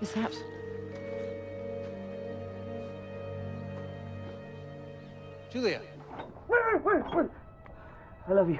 Is that. Julia! Wait, wait, wait! I love you.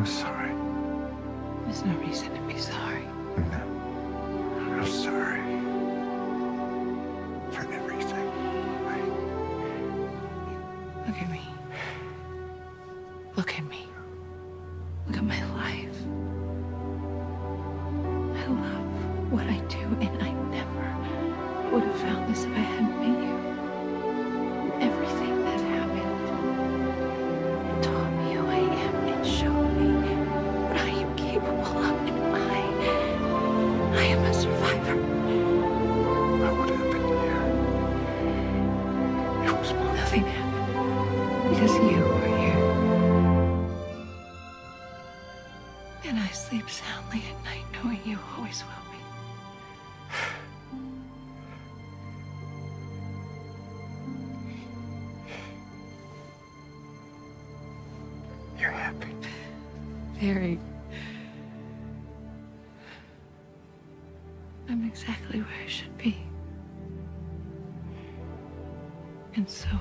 I'm sorry. There's no reason to be sorry. No. I'm sorry. For everything. I, Look at me. Look at me. Look at my life. I love what I do, and I never would have found this if I hadn't met you. Happened because you are here. And I sleep soundly at night knowing you always will be. You're happy. Very. I'm exactly where I should be. And so are you.